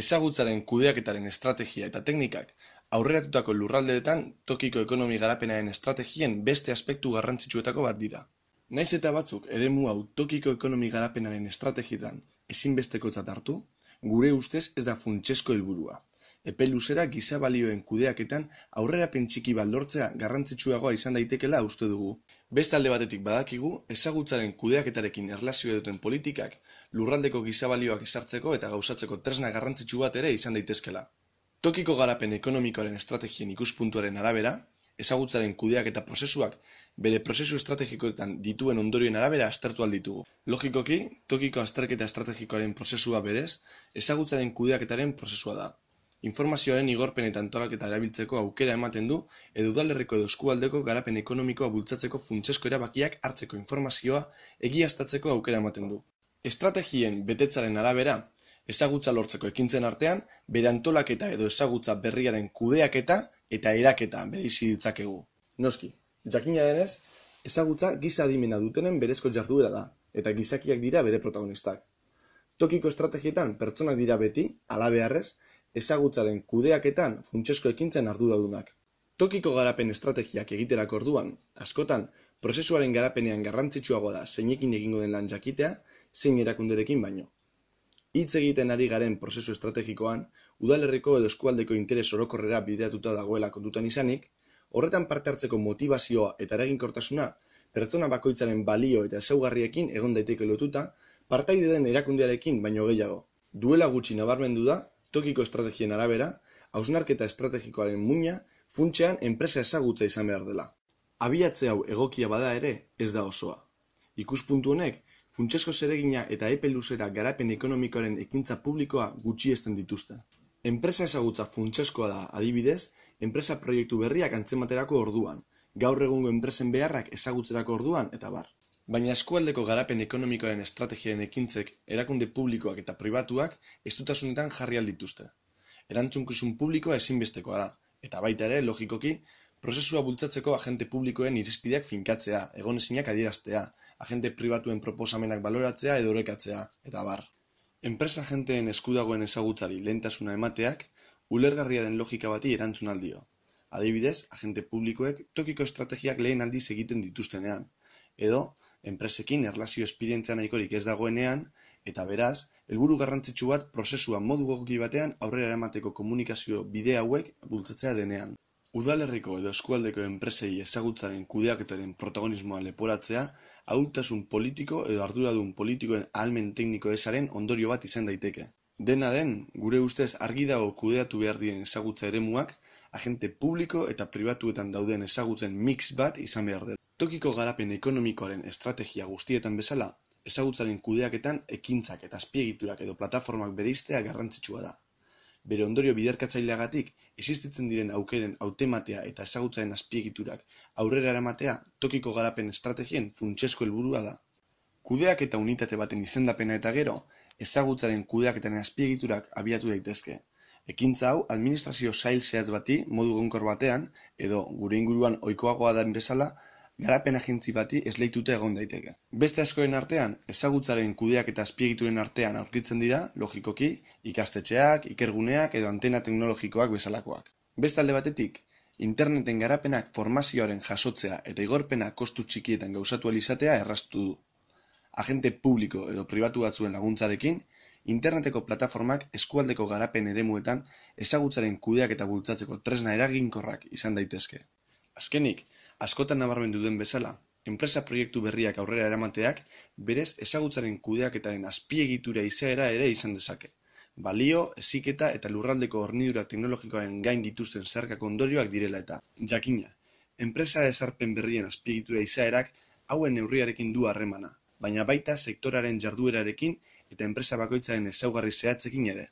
Ezagutzaren kudeaketaren estrategia eta teknikak aurreratutako lurraldeetan tokiko ekonomi garapenaren estrategien beste aspektu garrantzitsuetako bat dira. Naiz eta batzuk eremu hau tokiko ekonomi garapenaren estrategietan ezinbestekotzat hartu, gure ustez ez da funtsezko helburua. Epe luzera giza balioen kudeaketan aurrerapen txiki bat lortzea garrantzitsuagoa izan daitekeela uste dugu. Beste alde batetik badakigu, ezagutzaren kudeaketarekin erlazioa duten politikak lurraldeko giza balioak esartzeko eta gauzatzeko tresna garrantzitsu bat ere izan daitezkela. Tokiko garapen ekonomikoaren estrategien ikuspuntuaren arabera, ezagutzaren kudeak eta prozesuak bere prozesu estrategikoetan dituen ondorioen arabera aztertu alditugu. Logikoki, tokiko azterketa estrategikoaren prozesua berez, ezagutzaren kudeaketaren prozesua da. Informazioaren igorpen eta antolaketa erabiltzeko aukera ematen du edo udalerriko edo eskualdeko garapen ekonomikoa bultzatzeko funtsesko erabakiak hartzeko informazioa egiaztatzeko aukera ematen du. Estrategien betetzaren arabera, ezagutza lortzeko ekintzen artean, bere antolaketa edo ezagutza berriaren kudeaketa eta eraketa bereizi ditzakegu. Noski, jakina denez, ezagutza giza adimena dutenen berezko jarduera da, eta gizakiak dira bere protagonistak. Tokiko estrategietan pertsonak dira beti, alabearrez, ezagutzaren kudeaketan funtsezko ekintzen arduradunak. Tokiko garapen estrategiak egiterako orduan, askotan, prozesuaren garapenean garrantzitsuagoa da zeinekin egingo den lan jakitea, zein erakunderekin baino. Hitz egiten ari garen prozesu estrategikoan, udalerriko edo eskualdeko interes orokorrera bideratuta dagoela kontutan izanik, horretan parte hartzeko motivazioa eta eraginkortasuna pertsona bakoitzaren balio eta ezaugarriekin egon daiteke lotuta, partaide den erakundearekin baino gehiago. Duela gutxi nabarmendu da, tokiko estrategien arabera, hausnarketa estrategikoaren muina, funtsean enpresa ezagutza izan behar dela. Abiatze hau egokia bada ere, ez da osoa. Ikuspuntu honek, funtsesko zeregina eta epe luzera garapen ekonomikoaren ekintza publikoa gutxi esten dituzte. Enpresa ezagutza funtseskoa da, adibidez, enpresa proiektu berriak antzematerako orduan, gaur egungo enpresen beharrak ezagutzerako orduan eta bar. Baina eskualdeko garapen ekonomikoaren estrategiaren ekintzek erakunde publikoak eta pribatuak estutasunetan jarri aldituzte. Erantzunkizun publikoa ezinbestekoa da, eta baita ere, logikoki, prozesua bultzatzeko agente publikoen irizpideak finkatzea, egonezinak adieraztea, agente pribatuen proposamenak baloratzea edo horrekatzea, eta bar. Enpresa agenteen eskudagoen ezagutzari lehentasuna emateak, ulergarria den logika bati erantzun aldio. Adibidez, agente publikoek tokiko estrategiak lehen aldiz egiten dituztenean, edo enpresekin erlazio esperientzia nahikorik ez dagoenean, eta beraz, helburu garrantzitsu bat prozesua modu gogoki batean aurrera eramateko komunikazio bide hauek bultzatzea denean. Udalerriko edo eskualdeko enpresei ezagutzaren kudeaketaren protagonismoa leporatzea, adultasun politiko edo arduradun politikoen ahalmen tekniko esaren ondorio bat izan daiteke. Dena den, gure ustez argi dago kudeatu behar diren ezagutza eremuak, agente publiko eta pribatuetan dauden ezagutzen mix bat izan behar dela. Tokiko garapen ekonomikoaren estrategia guztietan bezala, ezagutzaren kudeaketan ekintzak eta azpiegiturak edo plataformak bereiztea garrantzitsua da. Bere ondorio biderkatzaileagatik, existitzen diren aukeren hautematea eta ezagutzaren azpiegiturak aurrera eramatea tokiko garapen estrategien funtsesko helburua da. Kudeak eta unitate baten izendapena eta gero, ezagutzaren kudeaketaren azpiegiturak abiatu daitezke. Ekintza hau administrazio sail zehatz bati modu gonkor batean, edo gure inguruan ohikoagoa den bezala, garapen agentzi bati esleituta egon daiteke. Beste askoren artean, ezagutzaren kudeak eta azpiegituren artean aurkitzen dira, logikoki, ikastetxeak, ikerguneak edo antena teknologikoak bezalakoak. Beste alde batetik, interneten garapenak formazioaren jasotzea eta igorpena kostu txikietan gauzatu alizatea errastu du. Agente publiko edo pribatu batzuen laguntzarekin, interneteko plataformak eskualdeko garapen eremuetan ezagutzaren kudeak eta bultzatzeko tresna eraginkorrak izan daitezke. Azkenik, Askotan nabarmendu den bezala, enpresa proiektu berriak aurrera eramateak berez ezagutzaren kudeaketaren azpiegitura izaera ere izan dezake. Balio, heziketa eta lurraldeko hornidura teknologikoaren gain dituzten zeharkako ondorioak direla eta. Jakina, enpresa ezarpen berrien azpiegitura izaerak hauen neurriarekin du harremana, baina baita sektoraren jarduerarekin eta enpresa bakoitzaren ezaugarri zehatzekin ere.